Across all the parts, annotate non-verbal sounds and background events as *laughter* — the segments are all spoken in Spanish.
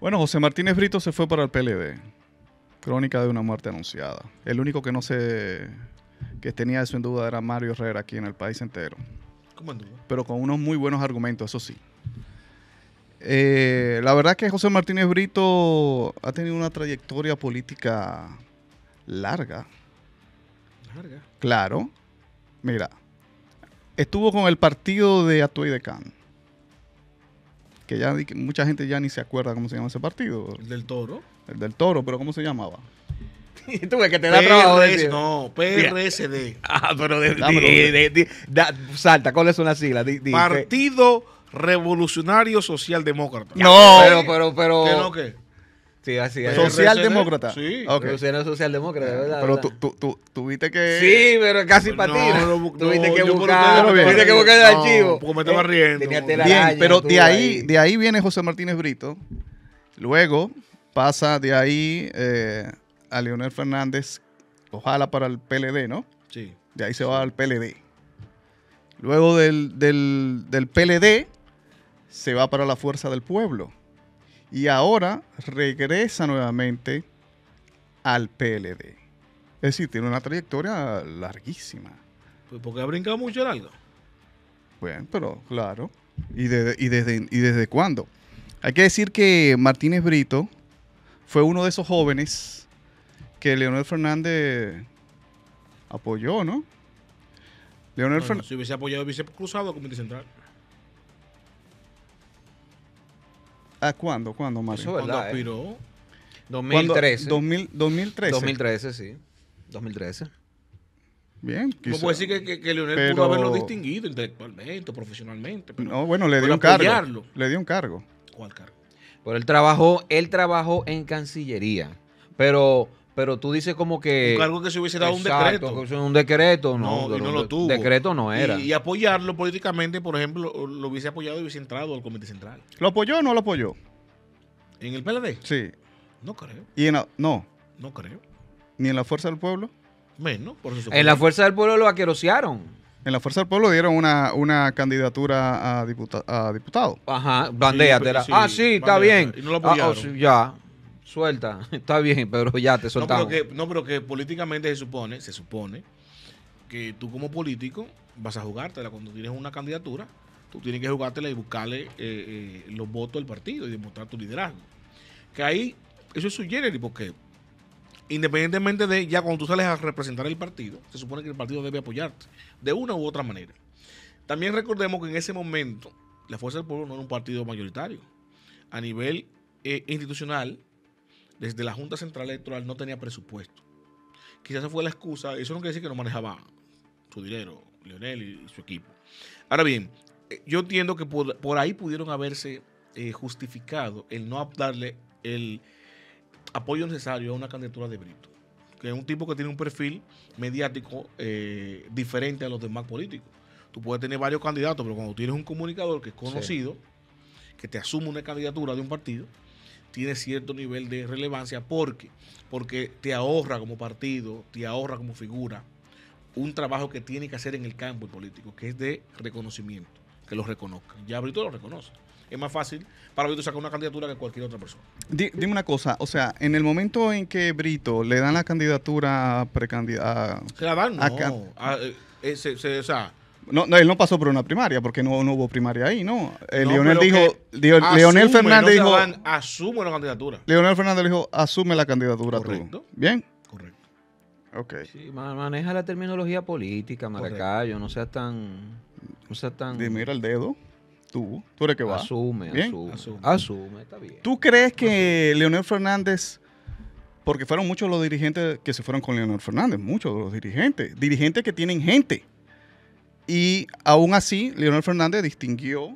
Bueno, José Martínez Brito se fue para el PLD. Crónica de una muerte anunciada. El único que no se que tenía eso en duda era Mario Herrera aquí en el país entero. ¿Cómo en duda? Pero con unos muy buenos argumentos, eso sí. Eh, la verdad que José Martínez Brito ha tenido una trayectoria política larga. Larga. Claro. Mira, estuvo con el partido de Atuay de Can. Que ya que mucha gente ya ni se acuerda cómo se llama ese partido. El del toro. El del toro, pero ¿cómo se llamaba? *laughs* Tú ves que te da trabajo PRS, decir. no, PRSD. *laughs* Ah, pero de, Dámelo. di- di- di- da- salta, ¿cuál es una sigla? Di- di- Partido Revolucionario Socialdemócrata. No. Pero, pero, pero. ¿Qué no qué? Sí, así es. Social- Socialdemócrata. Sí. Ok. Pero usted no es socialdemócrata, ¿verdad? Pero tú, tú, tú, tuviste que... Sí, pero casi No, patina. no, no, *laughs* Tuviste que buscar, tuviste que buscar el No, archivo. porque me estaba riendo. Tenía telaraña, Bien, pero de ahí, de ahí viene José Martínez Brito. Luego pasa de ahí eh, a Leonel Fernández, ojalá para el PLD, ¿no? Sí. De ahí se va al PLD. Luego del, del, del PLD se va para la Fuerza del Pueblo. Y ahora regresa nuevamente al PLD. Es decir, tiene una trayectoria larguísima. Pues porque ha brincado mucho el algo. Bueno, pero claro. ¿Y, de- y desde, ¿Y desde cuándo? Hay que decir que Martínez Brito fue uno de esos jóvenes que Leonel Fernández apoyó, ¿no? Leonel Bueno, Fernández. si hubiese apoyado, hubiese cruzado al Comité Central. ¿A cuándo? ¿Cuándo, Mario? Eso es Cuando verdad, ¿eh? aspiró. ¿Cuándo? 2013. 2000 2013. 2013, sí. 2013. Bien. No quizá- puede decir que, que, que Leonel pero- pudo haberlo distinguido intelectualmente, profesionalmente. Pero No, bueno, le dio un cargo. Le dio un cargo. ¿Cuál cargo? Pero él trabajó, él trabajó en Cancillería. Pero, pero tú dices como que. Un cargo que se hubiese dado un decreto. un decreto, no. No, y no un lo tuvo. Decreto no era. Y, y apoyarlo políticamente, por ejemplo, lo, hubiese apoyado y hubiese entrado al Comité Central. ¿Lo apoyó o no lo apoyó? ¿En el PLD? Sí. No creo, Y en la- no, no creo. ni en la Fuerza del Pueblo. Menos, por eso en la fue. Fuerza del Pueblo lo aquerosearon. En la Fuerza del Pueblo dieron una, una candidatura a, diputa- a diputado. Ajá, bandéatela. sí, ah, sí, está bien. Y no lo Ah, oh, apoyaron. sí, ya, suelta. *laughs* Está bien, pero ya te No soltamos. pero, que, no, pero que políticamente se supone, se supone que tú como político vas a jugártela cuando tienes una candidatura, tú tienes que jugártela y buscarle eh, eh, los votos del partido y demostrar tu liderazgo. Que ahí, eso es su generis, porque independientemente de ya cuando tú sales a representar el partido, se supone que el partido debe apoyarte de una u otra manera. También recordemos que en ese momento la Fuerza del Pueblo no era un partido mayoritario. A nivel eh, institucional, desde la Junta Central Electoral no tenía presupuesto. Quizás esa fue la excusa. Eso no quiere decir que no manejaba su dinero, Leonel y su equipo. Ahora bien, eh, yo entiendo que por, por ahí pudieron haberse eh, justificado el no darle el apoyo necesario a una candidatura de Brito, que es un tipo que tiene un perfil mediático eh, diferente a los demás políticos. Tú puedes tener varios candidatos, pero cuando tienes un comunicador que es conocido, que te asume una candidatura de un partido, tiene cierto nivel de relevancia porque porque te ahorra como partido, te ahorra como figura un trabajo que tiene que hacer en el campo político, que es de reconocimiento, que lo reconozcan. Ya Brito lo reconoce. Es más fácil para Brito sacar una candidatura que cualquier otra persona. Di- dime una cosa, o sea, en el momento en que Brito le dan la candidatura precandidata... Se la dan, no. Ah, eh, eh, se- se- o sea, No, no, él no pasó por una primaria porque no, no hubo primaria ahí, ¿no? Eh, no, Leonel dijo, Leonel asume, Fernández dijo, asume la candidatura. Leonel Fernández dijo, asume la candidatura Correcto. tú. ¿Bien? Correcto. Ok. Sí, maneja la terminología política, Maracayo. No seas tan. No seas tan. Di, mira el dedo, tú, tú eres que va. Asume, Bien. asume, Asume. asume. está bien. ¿Tú crees que Leonel Fernández, porque fueron muchos los dirigentes que se fueron con Leonel Fernández, muchos de los dirigentes, dirigentes que tienen gente. Y aún así, Leonel Fernández distinguió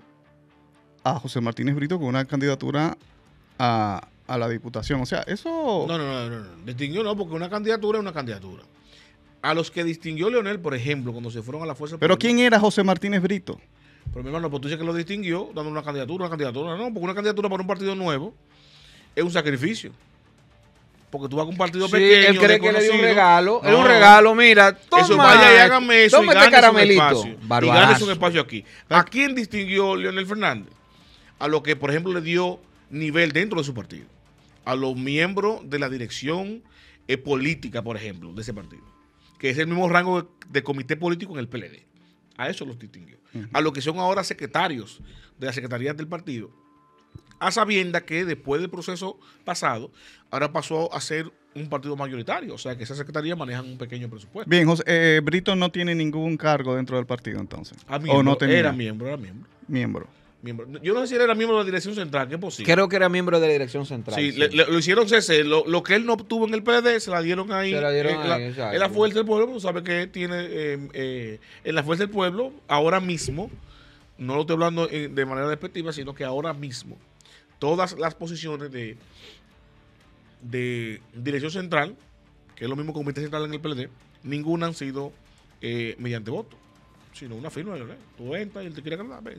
a José Martínez Brito con una candidatura a, a la diputación. O sea, eso... No, no, no, no, no. Distinguió no, porque una candidatura es una candidatura. A los que distinguió Leonel, por ejemplo, cuando se fueron a la fuerza. Pero ¿quién era José Martínez Brito? Pero mi hermano, pues tú dices que lo distinguió dando una candidatura, una candidatura. No, porque una candidatura para un partido nuevo es un sacrificio. Porque tú vas con un partido Sí, pequeño. él cree que le dio un regalo. No. Es un regalo, mira. Toma, Eso, vaya y hágame eso Toma y este un caramelito. espacio. Y gánese un espacio aquí. ¿A quién distinguió Leonel Fernández? A lo que, por ejemplo, le dio nivel dentro de su partido. A los miembros de la dirección eh, política, por ejemplo, de ese partido. Que es el mismo rango de, de comité político en el PLD. A eso los distinguió. A los que son ahora secretarios de la Secretaría del partido. A sabienda que después del proceso pasado, ahora pasó a ser un partido mayoritario. O sea que esa secretaría manejan un pequeño presupuesto. Bien, José, eh, Brito no tiene ningún cargo dentro del partido entonces. Ah, o no tenía era miembro, era miembro. miembro. miembro. Yo no sé si él era miembro de la dirección central, que es posible. Creo que era miembro de la dirección central. Sí, sí. le- le- lo hicieron cese. Lo, lo que él no obtuvo en el PLD se la dieron ahí. Se la dieron en la, ahí, exacto. en la Fuerza del Pueblo, tú sabes que tiene eh, eh, en la Fuerza del Pueblo, ahora mismo, no lo estoy hablando eh, de manera despectiva, sino que ahora mismo, todas las posiciones de, de dirección central, que es lo mismo que comité central en el PLD, ninguna han sido eh, mediante voto, sino una firma. ¿verdad? Tú entras y él te quiere ganar, ven.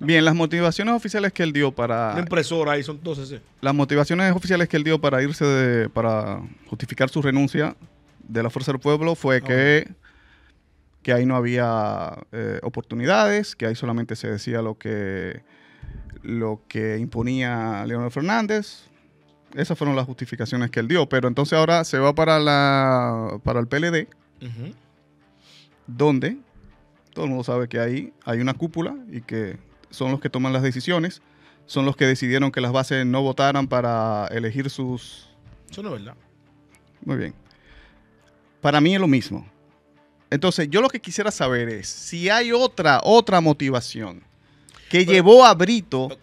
Bien, las motivaciones oficiales que él dio para Una impresora ahí son entonces. las motivaciones oficiales que él dio para irse de, para justificar su renuncia de la Fuerza del Pueblo fue Ah, que, que ahí no había eh, oportunidades, que ahí solamente se decía lo que, lo que imponía Leonel Fernández. Esas fueron las justificaciones que él dio. Pero entonces ahora se va para, la, para el PLD, donde todo el mundo sabe que ahí hay una cúpula y que son los que toman las decisiones, son los que decidieron que las bases no votaran para elegir sus... Eso no es verdad. Muy bien. Para mí es lo mismo. Entonces, yo lo que quisiera saber es si hay otra, otra motivación que Pero- llevó a Brito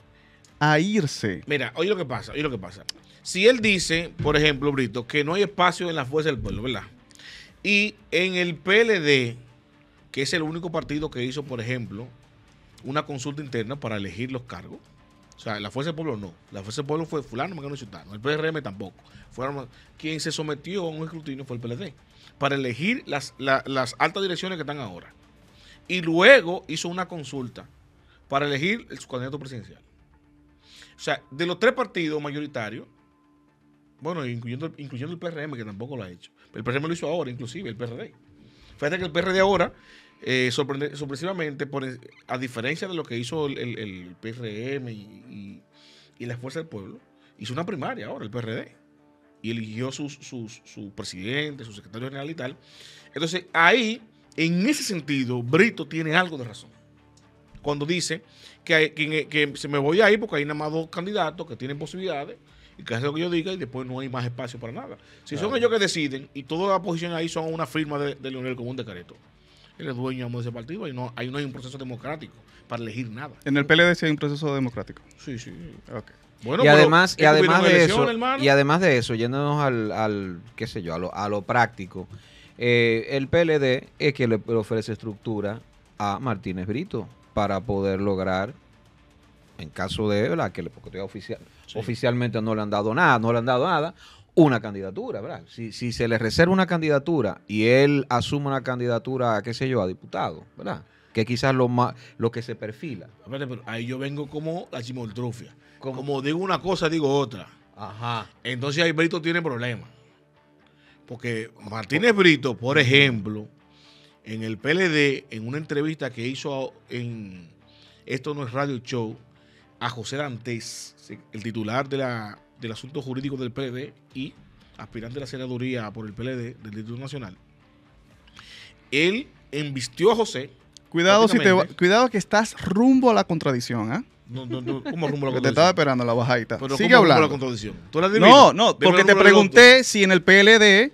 a irse. Mira, oye lo que pasa, oye lo que pasa. Si él dice, por ejemplo, Brito, que no hay espacio en la fuerza del pueblo, ¿verdad? Y en el PLD, que es el único partido que hizo, por ejemplo, una consulta interna para elegir los cargos. O sea, la fuerza del pueblo no. La fuerza del pueblo fue fulano, Mangano y Sultano. El PRM tampoco. Fueron, quien se sometió a un escrutinio fue el PLD. Para elegir las, la- las altas direcciones que están ahora. Y luego hizo una consulta para elegir el- su candidato presidencial. O sea, de los tres partidos mayoritarios, bueno, incluyendo, incluyendo el PRM, que tampoco lo ha hecho. El PRM lo hizo ahora, inclusive, el PRD. Fíjate que el PRD ahora, eh, sorpresivamente, a diferencia de lo que hizo el, PRM y la Fuerza del Pueblo, hizo una primaria ahora, el PRD. Y eligió sus, sus, su presidente, su secretario general y tal. Entonces, ahí, en ese sentido, Brito tiene algo de razón. Cuando dice que, hay- que, que se me voy a ir porque hay nada más dos candidatos que tienen posibilidades y que hacen lo que yo diga y después no hay más espacio para nada. Si son ellos que deciden y toda la posición ahí son una firma de, de Leonel como un decreto, él es dueño amo, de ese partido y no, ahí no hay un proceso democrático para elegir nada. En el PLD sí hay un proceso democrático. Sí, sí. Ok. Bueno, y pero además, y además de eso, hermano. y además de eso, yéndonos al, al qué sé yo, a lo, a lo práctico, eh, el PLD es que le ofrece estructura a Martínez Brito para poder lograr, en caso de, ¿verdad? Que porque oficial, Sí. oficialmente no le han dado nada, no le han dado nada, una candidatura, ¿verdad? Si, si se le reserva una candidatura y él asume una candidatura, qué sé yo, a diputado, ¿verdad? Que quizás lo más, lo que se perfila. Espérate, pero ahí yo vengo como la chimoltrufia. ¿Cómo? Como digo una cosa, digo otra. Ajá. Entonces ahí Brito tiene problemas. Porque Martínez Brito, por ejemplo, en el PLD, en una entrevista que hizo en Esto no es Radio Show, a José Dantes, el titular de la, del asunto jurídico del PLD y aspirante a la senaduría por el PLD del Distrito Nacional, él embistió a José. Cuidado, si te, cuidado que estás rumbo a la contradicción, ¿ah? No, no, no, ¿Cómo rumbo a la Que *laughs* te estaba contradicción? esperando la bajadita. Pero Sigue ¿cómo rumbo a hablando. la contradicción? ¿Tú la No, no, porque te pregunté si en el PLD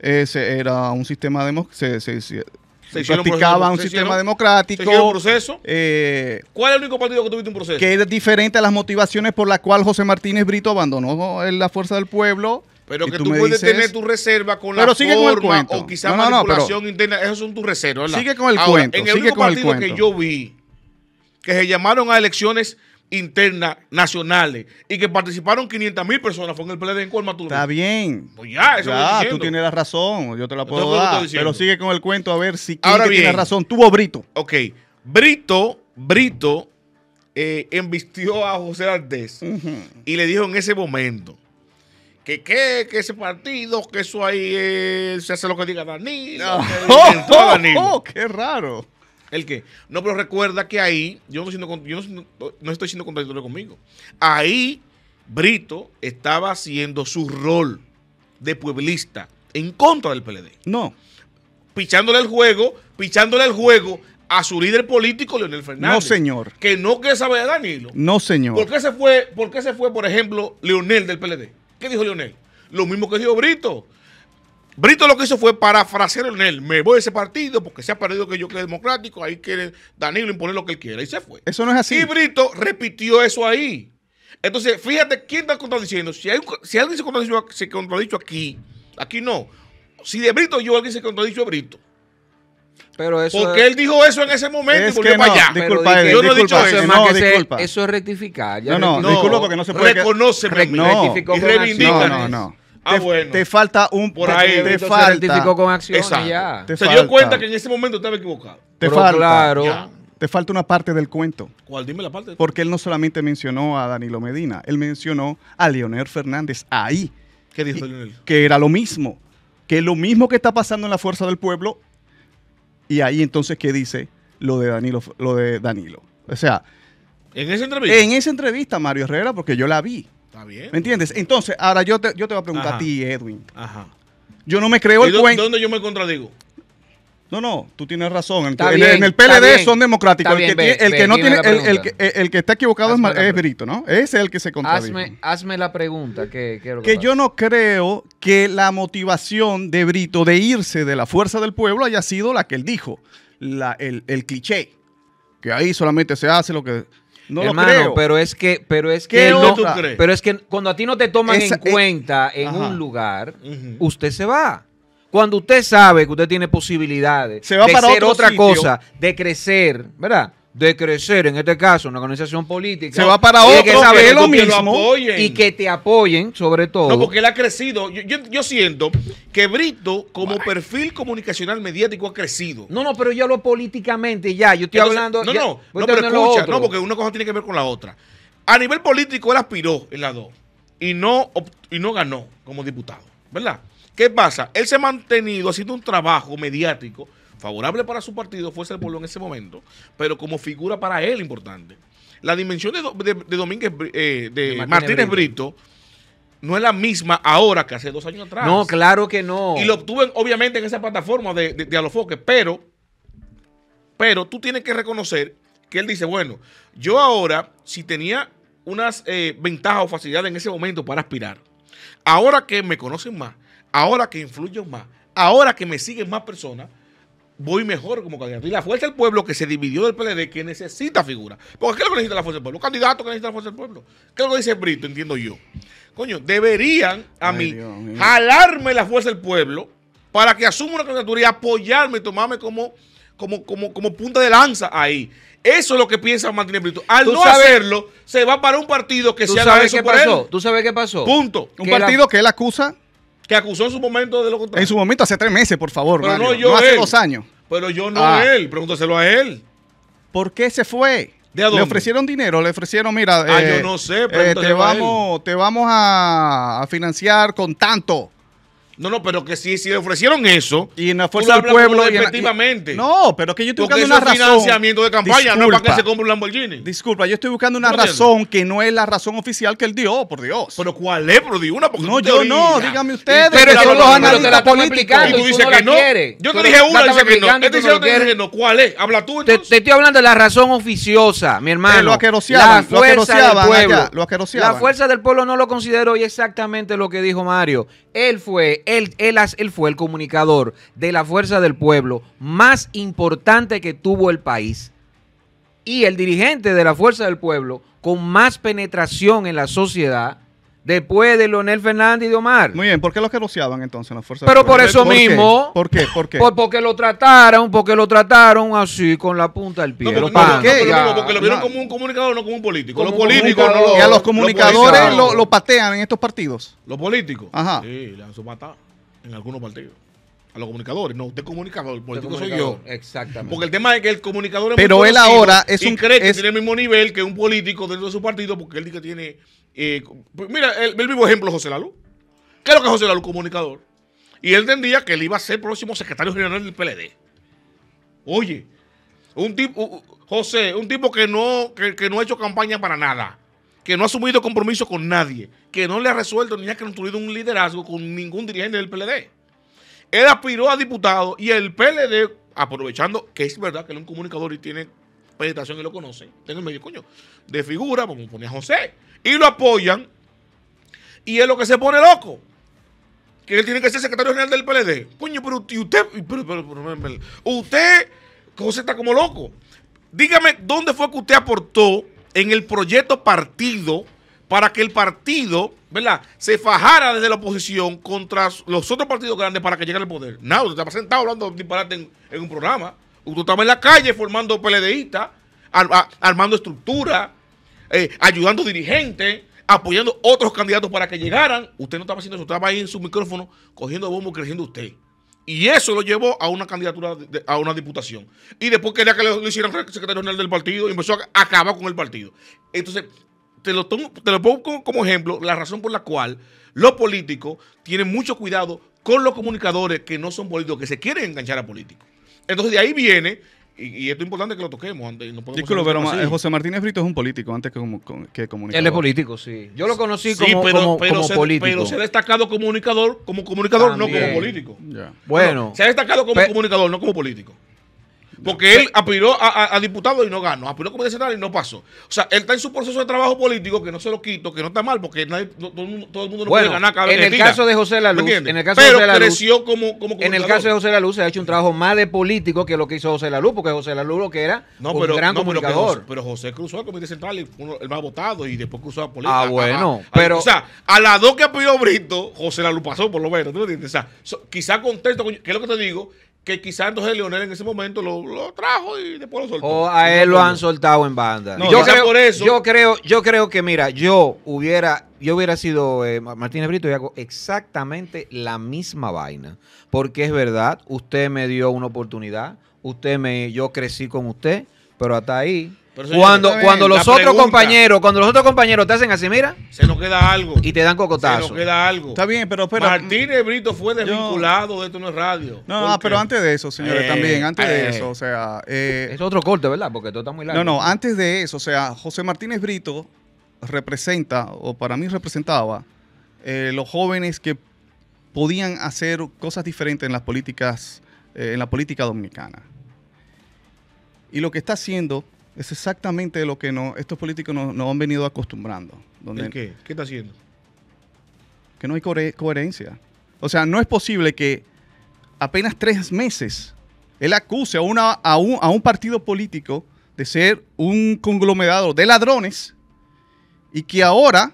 eh, se- era un sistema se, se- se- Se practicaba un se sistema ¿Se democrático hicieron un proceso? eh, ¿Cuál es el único partido que tuviste un proceso? que es diferente a las motivaciones por las cuales José Martínez Brito abandonó la fuerza del pueblo. Pero que tú puedes dices- tener tu reserva con Pero la sigue con el forma cuento. o quizás No, no, no, manipulación interna. Esos son tus reservas. Sigue con el Ahora, cuento, En el sigue único con el partido que yo vi que se llamaron a elecciones internas nacionales y que participaron 500 mil personas fue en el PLD en Colma Está bien. Pues ya, eso Ya, tú tienes la razón, yo te la Entonces, puedo ¿qué es lo que dar. Pero sigue con el cuento a ver si Ahora que tiene bien. razón. Tuvo Brito. Ok, Brito, Brito eh, embistió a José Artés y le dijo en ese momento que, que, que ese partido, que eso ahí eh, se hace lo que diga Danilo. que Oh, *laughs* inventó a Danilo. oh, qué raro. ¿El qué? No, pero recuerda que ahí, yo no, estoy siendo con- yo no, no- no estoy siendo contradictorio conmigo. Ahí Brito estaba haciendo su rol de pueblista en contra del PLD. No, Pichándole el juego, pichándole el juego a su líder político, Leonel Fernández. no señor. Que no quiere saber de Danilo. No señor. ¿Por qué se fue, por qué se fue, por ejemplo, Leonel del PLD? ¿Qué dijo Leonel? Lo mismo que dijo Brito. Brito lo que hizo fue parafrasear a Leonel. Me voy de ese partido porque se ha perdido que yo que democrático. Ahí quiere Danilo imponer lo que él quiera. Y se fue. Eso no es así. Y Brito repitió eso ahí. Entonces, fíjate quién está contradiciendo. Si, hay, un- si alguien se contradicho, se contradicho aquí, aquí no. Si de Brito yo alguien se contradicho de Brito. Pero eso Porque él dijo eso en ese momento Es y volvió que para no, allá. Pero disculpa, yo no he disculpa, dicho eso no, disculpa. eso es rectificar. ya No, no, disculpa porque no se puede- Reconóceme. No. Y acciones. No, no, no. Ah, te, bueno. te falta un Por ahí. te, falta rectificó con ya. Te se falta. dio cuenta que en ese momento estaba equivocado. te Pero falta claro. Ya. te falta una parte del cuento. ¿Cuál? Dime la parte. Porque él no solamente mencionó a Danilo Medina, él mencionó a Leonel Fernández ahí, ¿Qué dijo Leonel? que era lo mismo, que es lo mismo que está pasando en la fuerza del pueblo. Y ahí entonces, ¿qué dice lo de Danilo? Lo de Danilo? O sea, En esa entrevista. en esa entrevista, Mario Herrera, porque yo la vi, Está bien. ¿me entiendes? Entonces, ahora yo te, yo te voy a preguntar Ajá. a ti, Edwin. Ajá. Yo no me creo ¿Y el cuento. ¿Dónde yo me contradigo? No, no, tú tienes razón. En, Está en- bien, en el PLD bien. son democráticos. El que, bien, tiene- el ve, que ve, no tiene, el, que, el que está equivocado es, Hazme. Brito, ¿no? Ese es el que se contradice. Hazme, hazme la pregunta. ¿qué, qué es lo que pasa? yo no creo que la motivación de Brito de irse de la fuerza del pueblo haya sido la que él dijo, la- el, el cliché, que ahí solamente se hace lo que... No Hermano, lo creo. pero es que, pero es ¿Qué que crees? pero es que cuando a ti no te toman Esa- en eh, cuenta en ajá. un lugar, usted se va. Cuando usted sabe que usted tiene posibilidades Se va de para ser otro otra sitio. cosa, de crecer, ¿verdad? De crecer, en este caso, una organización política. Se va para otro, que lo tú- que lo mismo. apoyen. Y que te apoyen, sobre todo. No, porque él ha crecido. Yo, yo- yo siento que Brito, como perfil comunicacional mediático, ha crecido. No, no, pero yo hablo políticamente ya. Yo estoy Entonces, hablando. No, ya- no, no, pero escucha, no, porque una cosa tiene que ver con la otra. A nivel político, él aspiró en las dos y no, y no ganó como diputado, ¿verdad? ¿Qué pasa? Él se ha mantenido haciendo un trabajo mediático favorable para su partido, Fuerza del Pueblo en ese momento, pero como figura para él importante. La dimensión de, de- de Domínguez, eh, de, De Martínez Martínez Brito. no es la misma ahora que hace dos años atrás. No, claro que no. Y lo obtuve obviamente en esa plataforma de, de, de Alofoque, pero, pero tú tienes que reconocer que él dice, bueno, yo ahora, si tenía unas eh, ventajas o facilidades en ese momento para aspirar, ahora que me conocen más, ahora que influyo más, ahora que me siguen más personas, voy mejor como candidato. Y la fuerza del pueblo que se dividió del PLD, que necesita figura. Porque ¿qué es lo que necesita la fuerza del pueblo? Candidato que necesita la fuerza del pueblo. ¿Qué es lo que dice Brito? Entiendo yo. Coño, deberían a Ay, mí Dios jalarme la fuerza del pueblo para que asuma una candidatura y apoyarme y tomarme como, como, como, como punta de lanza ahí. Eso es lo que piensa Martínez Brito. Al no sabes- hacerlo, se va para un partido que ¿Tú se haga sabes eso qué por pasó? él. ¿Tú sabes qué pasó? Punto. Un que la- partido que él acusa Que acusó en su momento de lo contrario. en su momento hace tres meses, por favor, Pero Mario. no yo, hace él. dos años. Pero yo no Ah. él. Pregúntaselo a él. ¿Por qué se fue? ¿De dónde? Le ofrecieron dinero, le ofrecieron, mira, Ah, eh, yo no sé, eh, te a vamos, te vamos a, a financiar con tanto. No, no, pero que si, si le ofrecieron eso. Y en la fuerza del pueblo. despectivamente. no, pero que yo estoy buscando una es razón. financiamiento de campaña, no es para que Disculpa. se compre un Lamborghini. Disculpa, yo estoy buscando una ¿No razón que no es la razón oficial que él dio, por Dios. Pero ¿cuál es? Pero di una. porque No, yo no, dígame ustedes, Pero no, los analistas políticos. Y tú dices no que la no. Yo te dije una dices que no. Este no dice que no. ¿Cuál es? Habla tú Te, entonces. te estoy hablando de la razón oficiosa, mi hermano. Lo aqueroseaban, la lo fuerza aqueroseaban del pueblo. allá, lo aqueroseaban. La fuerza del pueblo no lo considero y exactamente lo que dijo Mario. Él fue, él, él, fue el comunicador de la fuerza del pueblo más importante que tuvo el país. Y el dirigente de la fuerza del pueblo con más penetración en la sociedad después de Leonel Fernández y de Omar. Muy bien, ¿por qué lo queroseaban entonces en la fuerza Pero por eso mismo. ¿Por qué? ¿Por qué? Por- porque lo trataron, porque lo trataron así con la punta del pie. No, porque, ¿por no, qué? pero no, porque lo vieron No. como un comunicador, no como un político. Como los políticos no lo- y a los los comunicadores políticos. lo, lo patean en estos partidos. Los políticos. Ajá. Sí, le dan su patada en algunos partidos. A los comunicadores. No, usted es comunicador, el político soy Comunicador, yo. Exactamente. Porque el tema es que el comunicador es Pero muy él ahora es y un- cree que es- tiene el mismo nivel que un político dentro de su partido porque él dice que tiene... eh, pues mira, el, el mismo ejemplo José Lalu. ¿Qué es lo que es José Lalu? Comunicador. Y él entendía que él iba a ser próximo secretario general del PLD. Oye, un tipo, José, un tipo que no, que, que no ha hecho campaña para nada. que no ha asumido compromiso con nadie, que no le ha resuelto ni ha construido un liderazgo con ningún dirigente del PLD. Él aspiró a diputado y el PLD, aprovechando que es verdad que él es un comunicador y tiene penetración y lo conoce, en el medio, coño, de figura, como ponía José, y lo apoyan, y es lo que se pone loco. Que él tiene que ser secretario general del PLD. Coño, pero y usted, pero, pero, pero, usted, José está como loco. Dígame, ¿dónde fue que usted aportó en el proyecto partido para que el partido, ¿verdad?, se fajara desde la oposición contra los otros partidos grandes para que llegara al poder. No, usted estaba sentado hablando disparate en, un programa. Usted estaba en la calle formando PLDistas, armando estructura, eh, ayudando dirigentes, apoyando otros candidatos para que llegaran. Usted no estaba haciendo eso, estaba ahí en su micrófono cogiendo bombo creciendo usted. Y eso lo llevó a una candidatura, a una diputación. Y después quería que lo, lo hicieran secretario general del partido y empezó a acabar con el partido. Entonces, te lo, tomo- te lo pongo como, como ejemplo, la razón por la cual los políticos tienen mucho cuidado con los comunicadores que no son políticos, que se quieren enganchar a políticos. Entonces, de ahí viene, y, y esto es importante que lo toquemos. antes, no podemos Disculpe, pero así. eh, José Martínez Brito es un político antes que, como- que comunicador. Él es político, sí. Yo lo conocí Sí, como, pero, como- pero como se, político. pero se ha destacado comunicador, como comunicador, no como político. Bueno, Se ha destacado como comunicador, no como político. Porque él aspiró a, a- a diputado y no ganó. Aspiró como senador y no pasó. O sea, él está en su proceso de trabajo político, que no se lo quito, que no está mal, porque nadie- no- todo, el mundo, todo el mundo no Bueno, puede ganar cada en que el caso de José La ¿Me Luz, en el caso de José La Luz- creció como, como en el caso de José La Luz se ha hecho un trabajo más de político que lo que hizo José La Luz, porque José La Luz lo que era No, un pero, gran no, pero que comunicador. José, pero José cruzó al comité central y fue uno- el más votado y después cruzó a política. Ah, bueno, A- a- pero- O sea, a las dos que apoyó Brito, José la lo pasó por lo menos. ¿Tú me entiendes? O sea, so- quizá contexto, ¿qué es lo que te digo? Que quizá entonces Leonel en ese momento lo, lo trajo y después lo soltó. O a él lo han soltado en banda. No, yo, creo, por eso- yo creo, yo creo que mira, yo hubiera, yo hubiera sido eh, Martínez Brito y hago exactamente la misma vaina. Porque es verdad, usted me dio una oportunidad, usted me, yo crecí con usted, pero hasta ahí. Cuando, cuando los otros pregunta- compañeros, cuando los otros compañeros te hacen así, mira, Se nos queda algo. y te dan se cocotazo. nos queda algo. Está bien, pero espera. Martínez Brito fue desvinculado de esto no es radio. No, ¿Por ah, pero antes de eso, señores, Eh, también, antes eh. de eso, o sea, eh, Es otro corte, ¿verdad? Porque todo está muy largo. no, no, antes de eso, o sea, José Martínez Brito representa, o para mí representaba, eh, los jóvenes que podían hacer cosas diferentes en las políticas, eh, en la política dominicana. Y lo que está haciendo es exactamente lo que no, estos políticos nos nos han venido acostumbrando. Donde, ¿El qué? ¿Qué está haciendo? que no hay cohere- coherencia. O sea, no es posible que apenas tres meses él acuse a, una, a, un, a un partido político de ser un conglomerado de ladrones y que ahora,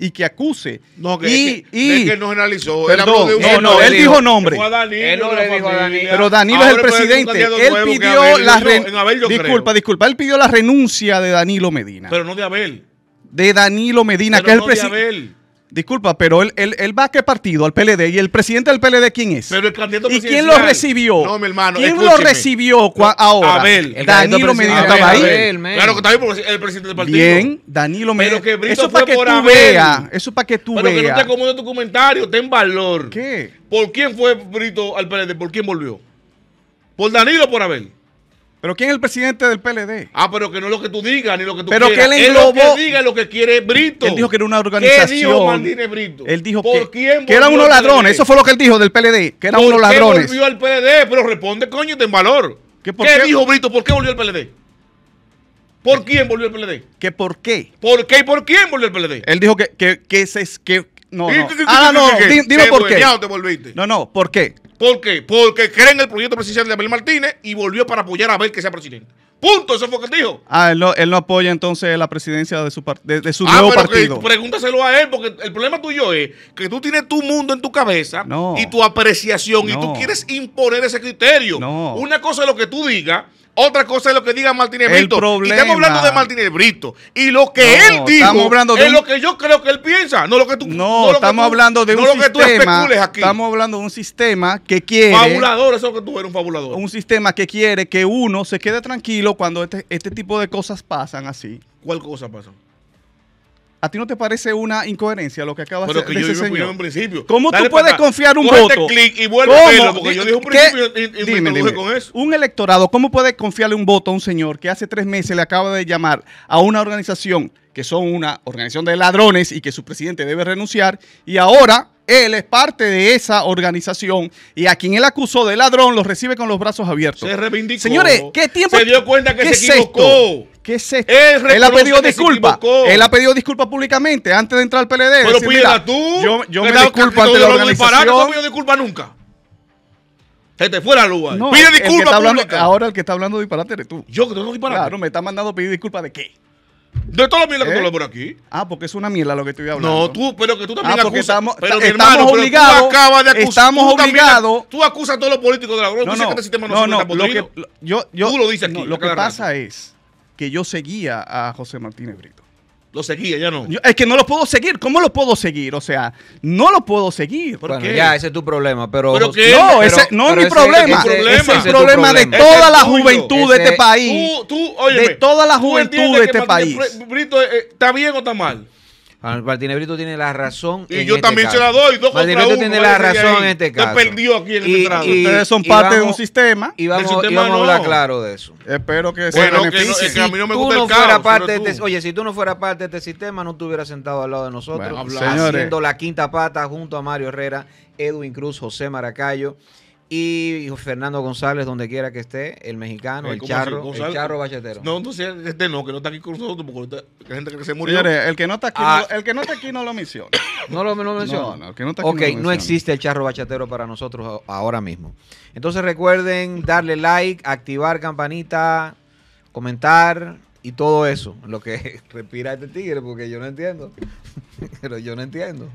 y que acuse. No, que, y, es que, y- es que no generalizó. Él habló perdón, de un no, él dijo- nombre. A Danilo, Él no la le dijo a familia. Danilo. Pero Danilo Ahora es el ser un presidente. Él pidió Abel. la No, Abel disculpa, creo. disculpa, él pidió la renuncia de Danilo Medina. Pero no de Abel. de Danilo Medina, Pero que es el de presidente. Disculpa, pero él, él, él va a qué partido? Al PLD. ¿Y el presidente del PLD quién es? Pero el candidato ¿Y quién lo recibió? No, mi hermano. ¿Quién lo recibió ahora? Abel. El Danilo Medina estaba ahí. Abel. Claro que está bien porque es el presidente del partido. Bien, Danilo Medina. Pero que Brito eso fue para que por tú Abel. veas. Eso para que tú Pero que no veas. te acomode tu comentario, ten valor. ¿Qué? ¿Por quién fue Brito al PLD? ¿Por quién volvió? ¿Por Danilo o por Abel? ¿Pero quién es el presidente del PLD? Ah, pero que no es lo que tú digas ni lo que tú Pero quieras. que él Es lo englobó- que diga es lo que quiere Brito. Él dijo que era una ¿Qué organización. dijo Martínez Brito? Él dijo ¿Por que, quién que eran unos ladrones. Eso fue lo que él dijo del PLD. Que eran ¿Por unos qué ladrones. volvió al PLD? Pero responde, coño, ten valor. ¿Que ¿Qué, por qué? dijo Brito? ¿Por qué volvió al PLD? ¿Por quién volvió al PLD? ¿Que por qué? ¿Por qué y por quién volvió al PLD? Él dijo que, que, que se... Que, no, ¿Y no. qué- qué- Ah, qué- no, qué- qué? di- dime por qué. No, no, ¿por qué? ¿Por qué? Porque cree en el proyecto presidencial de Abel Martínez y volvió para apoyar a Abel que sea presidente. Punto, eso fue lo que él dijo. Ah, él no, él no apoya entonces la presidencia de su, de, de su Ah, nuevo pero que partido. pregúntaselo a él, porque el problema tuyo es que tú tienes tu mundo en tu cabeza No. y tu apreciación y tú quieres imponer ese criterio. No. Una cosa es lo que tú digas, otra cosa es lo que diga Martínez Brito. Y problema- estamos hablando de Martínez Brito. Y lo que No, él dijo estamos hablando de es un- lo que yo creo que él piensa, no lo que tú No, que estamos tú- hablando de no un lo que tú especules aquí. Estamos hablando de un sistema que quiere. Fabulador, eso es lo que tú eres un fabulador. Un sistema que quiere que uno se quede tranquilo cuando este, este tipo de cosas pasan así. ¿Cuál cosa pasó? ¿A ti no te parece una incoherencia lo que acaba de Pero hacer que yo de dije ese señor? en principio. ¿Cómo Dale tú puedes confiar un voto? clic y vuelve ¿Cómo? a verlo, porque yo dije un ¿Qué? principio y, y Dime, dime. con eso. Un electorado, ¿cómo puede confiarle un voto a un señor que hace tres meses le acaba de llamar a una organización que son una organización de ladrones y que su presidente debe renunciar y ahora él es parte de esa organización y a quien él acusó de ladrón los recibe con los brazos abiertos? Se reivindicó. Señores, ¿qué tiempo? Se dio cuenta que ¿Qué se es equivocó. ¿Qué es esto? Él Él, ha pedido disculpas. Él ha pedido disculpas públicamente antes de entrar al PLD. Pero Decir, mira, tú. Yo, yo que me disculpo ante la organización. No pido disculpas nunca. Se te fue la luz. No, Pide disculpas hablando-. Ahora el que está hablando disparate eres tú. Yo que no disparate. Claro, me está mandando pedir disculpas de qué. De toda la mierda que ¿Eh? tú hablas por aquí. Ah, porque es una mierda lo que estoy hablando. No, tú, pero que tú también Ah, acusas. estamos- pero, estamos hermano, pero tú obligados- acabas de acusar- estamos tú también- obligados- Tú acusas a todos los políticos de la. No, no, este no, no, no, está lo que, lo- yo, yo, Tú lo dices aquí, no, lo a que pasa es que yo seguía a José Martínez Brito. Lo seguía, ya no. Yo- es que no lo puedo seguir. ¿Cómo lo puedo seguir? O sea, no lo puedo seguir. ¿Por Bueno, qué? ya, ese es tu problema, pero... No, pero- ese no es mi ese- problema. ese- Ese ese es el problema de toda la juventud de este país. Tú, tú, óyeme, de toda la ¿tú juventud de este país. Brito eh, está bien o está mal? Ah, Martínez Brito tiene la razón. Y en yo este también caso. se la doy. Dos Martínez contra Brito uno, tiene la razón ahí. en este caso. perdió aquí en este estrado. Ustedes son y parte de vamos- un sistema. Y vamos, Del y sistema vamos a hablar no. claro de eso. Espero que se Bueno, que no- beneficie. que a mí no me tú gusta no el caos, parte de tú. este- oye, si tú no fueras parte de este sistema, no estuvieras sentado al lado de nosotros, Bueno, Hablar. señores, haciendo la quinta pata junto a Mario Herrera, Edwin Cruz, José Maracayo y Fernando González, donde quiera que esté, el mexicano, Eh, el ¿cómo charro, el charro bachetero. No, entonces este no, que no está aquí con nosotros porque hay gente que se murió. Señores, el que no está aquí, Ah. no, el que no está aquí no lo menciona. *coughs* No lo, no lo menciono. No, no, el que no está aquí ok, no lo no, menciona. existe el charro bachatero para nosotros ahora mismo. Entonces recuerden darle like, activar campanita, comentar y todo eso. Lo que *laughs* respira este tigre, porque yo no entiendo. *laughs* Pero yo no entiendo.